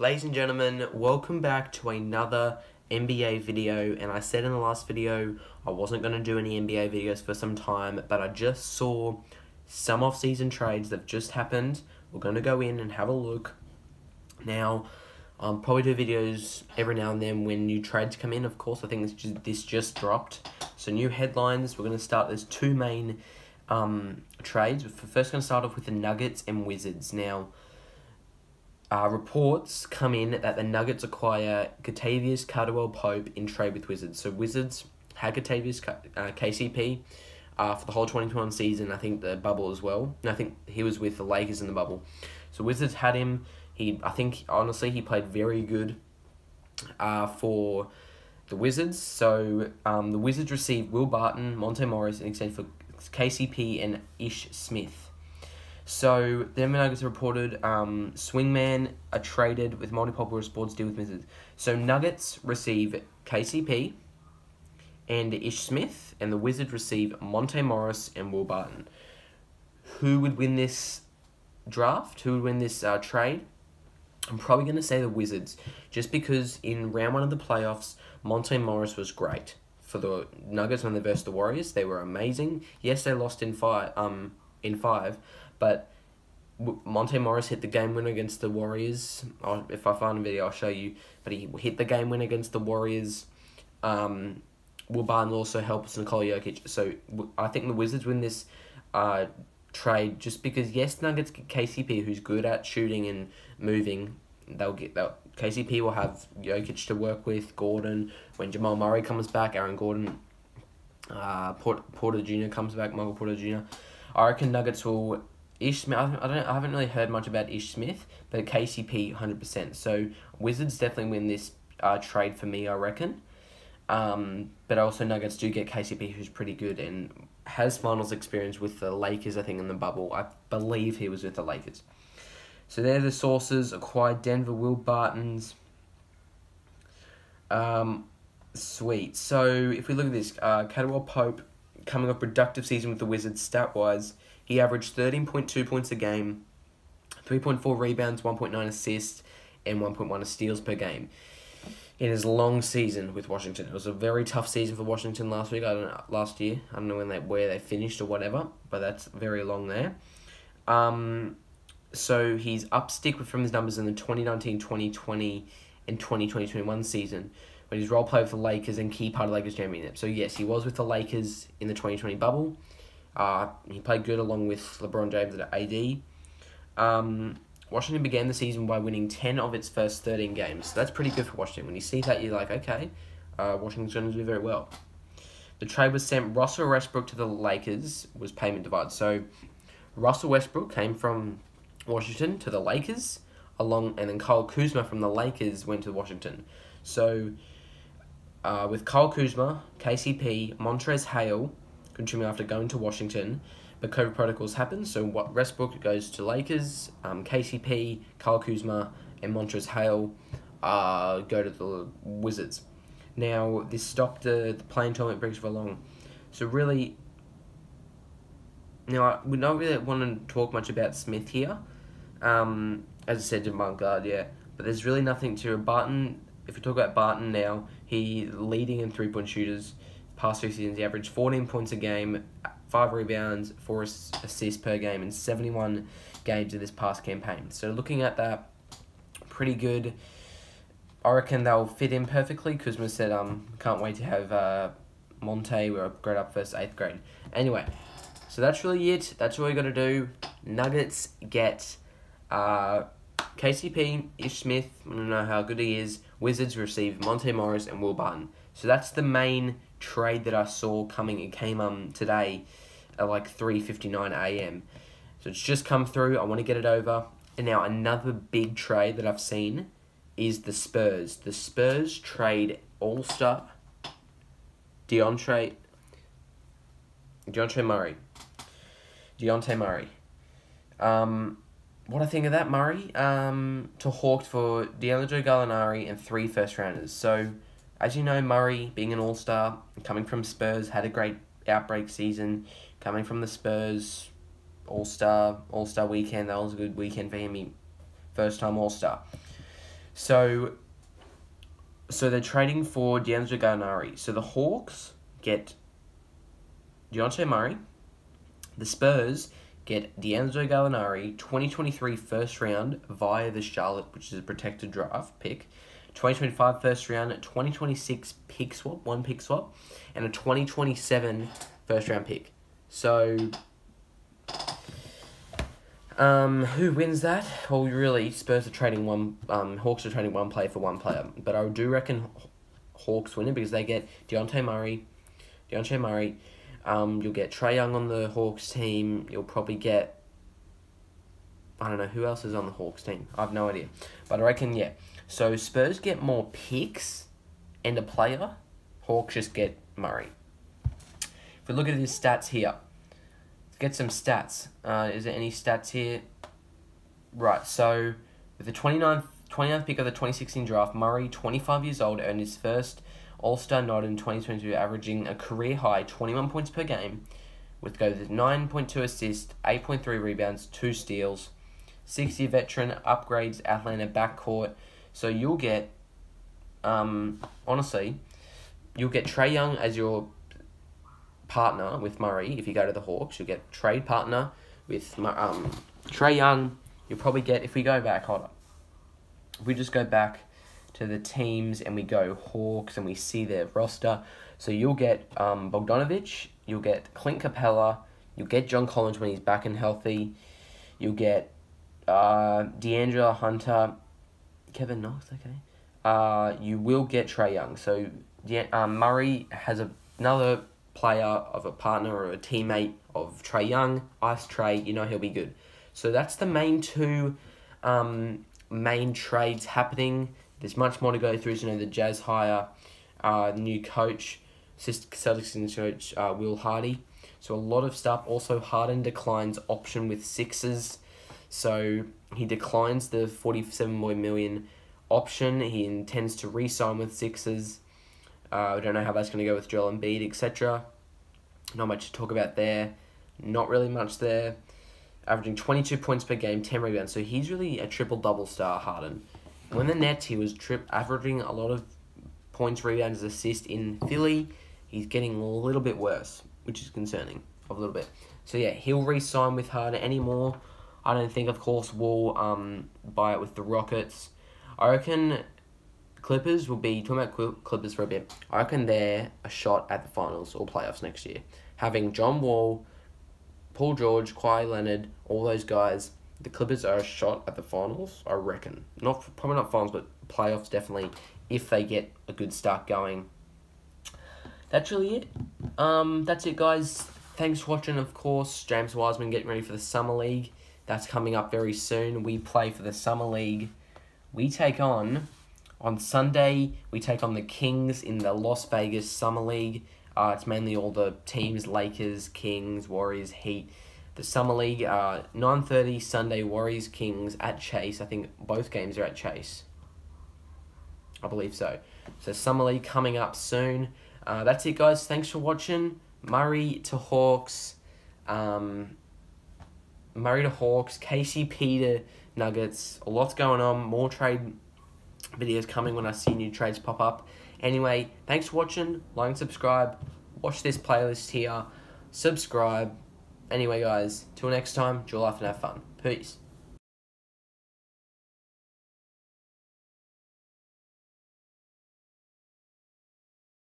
Ladies and gentlemen, welcome back to another NBA video. And I said in the last video I wasn't going to do any NBA videos for some time, but I just saw some off-season trades that have just happened. We're going to go in and have a look. Now, um, probably do videos every now and then when new trades come in. Of course, I think this just, this just dropped. So new headlines. We're going to start. There's two main um, trades. We're first going to start off with the Nuggets and Wizards. Now, uh, reports come in that the Nuggets acquire Kentavious Caldwell Pope in trade with Wizards. So Wizards had Kentavious uh, KCP uh, for the whole 2021 season. I think the bubble as well. And I think he was with the Lakers in the bubble. So Wizards had him. He, I think honestly, he played very good uh, for the Wizards. So um, the Wizards received Will Barton, Monte Morris in exchange for KCP and Ish Smith. So the Nuggets reported um, Swingman are traded with multiple sports deal with Wizards. So Nuggets receive KCP and Ish Smith, and the Wizards receive Monte Morris and Will Barton. Who would win this draft? Who would win this uh, trade? I'm probably going to say the Wizards, just because in round one of the playoffs, Monte Morris was great for the Nuggets when they versed the Warriors. They were amazing. Yes, they lost in five. Um, in five, but Monte Morris hit the game winner against the Warriors. I'll, if I find a video, I'll show you. But he hit the game winner against the Warriors. Um, Will Barton also helps Nikola Jokic. So I think the Wizards win this uh, trade just because yes, Nuggets get KCP, who's good at shooting and moving. They'll get that. KCP will have Jokic to work with. Gordon when Jamal Murray comes back, Aaron Gordon, uh, Porter, Porter Jr. comes back, Michael Porter Jr. I reckon Nuggets will Ish Smith. I don't. I haven't really heard much about Ish Smith, but KCP hundred percent. So Wizards definitely win this uh, trade for me. I reckon. Um, but also Nuggets do get KCP, who's pretty good and has finals experience with the Lakers. I think in the bubble. I believe he was with the Lakers. So they're the sources. Acquired Denver Will Barton's. Um, sweet. So if we look at this, uh, Pope coming off productive season with the Wizards stat wise he averaged 13.2 points a game, 3.4 rebounds, 1.9 assists, and 1.1 steals per game. In his long season with Washington, it was a very tough season for Washington last week. I don't know, last year. I don't know when they where they finished or whatever, but that's very long there. Um, so he's up stick with from his numbers in the 2019, 2020, and 2020-21 season when he's role played for the Lakers and key part of the Lakers championship. So yes, he was with the Lakers in the 2020 bubble. Uh, he played good along with LeBron James at AD. Um, Washington began the season by winning 10 of its first 13 games. So that's pretty good for Washington. When you see that, you're like, okay, uh, Washington's going to do very well. The trade was sent Russell Westbrook to the Lakers, was payment divided. So Russell Westbrook came from Washington to the Lakers, along, and then Kyle Kuzma from the Lakers went to Washington. So uh, with Kyle Kuzma, KCP, Montrezl Harrell, contribute after going to Washington. But COVID protocols happen, so what Westbrook goes to Lakers, um, KCP, Kyle Kuzma, and Montrezl Harrell uh, go to the Wizards. Now, this stopped the, the playing tournament breaks for long. So really, now I not really want to talk much about Smith here. Um, as I said, Javon guard, yeah. But there's really nothing to Barton. If we talk about Barton now, he leading in three point shooters past two seasons, he averaged 14 points a game, five rebounds, four assists per game, in 71 games in this past campaign. So looking at that, pretty good. I reckon they'll fit in perfectly. Kuzma said, um, can't wait to have uh, Monte. We're grade up first, eighth grade. Anyway, so that's really it. That's all you got to do. Nuggets get uh, KCP, Ish Smith. I don't know how good he is. Wizards receive Monte Morris and Will Barton. So that's the main trade that I saw coming. It came um today at like 3.59 a.m. So it's just come through. I want to get it over. And now another big trade that I've seen is the Spurs. The Spurs trade All-Star DeAndre DeAndre Murray. Deontay Murray. Um, what I think of that Murray um, to Hawks for DeAndre Gallinari and three first rounders. So as you know, Murray, being an all star, coming from Spurs, had a great outbreak season. Coming from the Spurs All Star All Star weekend, that was a good weekend for him. He, first time All Star. So, so they're trading for D'Angelo Gallinari. So the Hawks get Dejounte Murray. The Spurs get D'Angelo Gallinari, 2023 first round via the Charlotte, which is a protected draft pick. 2025 first round, 2026 pick swap, one pick swap, and a 2027 first round pick. So, um, who wins that? Well, really, Spurs are trading one. Um, Hawks are trading one player for one player, but I do reckon Hawks win it because they get Dejounte Murray, Dejounte Murray. Um, you'll get Trae Young on the Hawks team. You'll probably get. I don't know who else is on the Hawks team. I have no idea, but I reckon yeah. So Spurs get more picks and a player. Hawks just get Murray. If we look at his stats here, let's get some stats. Uh, is there any stats here? Right, so with the 29th, 29th pick of the 2016 draft, Murray, 25 years old, earned his first All Star nod in 2022, averaging a career high 21 points per game, with goes with 9.2 assists, 8.3 rebounds, 2 steals. 60 veteran upgrades Atlanta backcourt. So you'll get, um, honestly, you'll get Trae Young as your partner with Murray if you go to the Hawks. You'll get trade partner with um, Trae Young. You'll probably get, if we go back, hold on. If we just go back to the teams and we go Hawks and we see their roster. So you'll get um, Bogdanovich, you'll get Clint Capela, you'll get John Collins when he's back and healthy, you'll get uh, De'Angelo Hunter, Kevin Knox, okay. Uh, you will get Trae Young. So yeah, um, Murray has a, another player of a partner or a teammate of Trae Young. Ice Trae, you know he'll be good. So that's the main two um, main trades happening. There's much more to go through. So, you know, the Jazz hire uh, new coach, Celtics coach uh, Will Hardy. So a lot of stuff. Also, Harden declines option with Sixers. So he declines the 47 million option. He intends to re-sign with Sixers. Uh, I don't know how that's going to go with Joel Embiid, etc. Not much to talk about there. Not really much there. Averaging 22 points per game, 10 rebounds. So he's really a triple-double star, Harden. When the Nets, he was trip averaging a lot of points, rebounds, assists in Philly. He's getting a little bit worse, which is concerning a little bit. So yeah, he'll re-sign with Harden anymore. I don't think, of course, we'll um, buy it with the Rockets. I reckon Clippers will be, talking about Clippers for a bit, I reckon they're a shot at the finals or playoffs next year. Having John Wall, Paul George, Kawhi Leonard, all those guys, the Clippers are a shot at the finals, I reckon. Not Probably not finals, but playoffs definitely, if they get a good start going. That's really it. Um, that's it, guys. Thanks for watching, of course. James Wiseman getting ready for the Summer League. That's coming up very soon. We play for the Summer League. We take on, on Sunday, we take on the Kings in the Las Vegas Summer League. Uh, it's mainly all the teams, Lakers, Kings, Warriors, Heat. The Summer League, uh, 9.30 Sunday, Warriors, Kings at Chase. I think both games are at Chase. I believe so. So Summer League coming up soon. Uh, that's it, guys. Thanks for watching. Murray to Hawks. Um, Murray to Hawks, KCP to Nuggets. A lot's going on. More trade videos coming when I see new trades pop up. Anyway, thanks for watching. Like and subscribe. Watch this playlist here. Subscribe. Anyway, guys, till next time, enjoy life and have fun. Peace.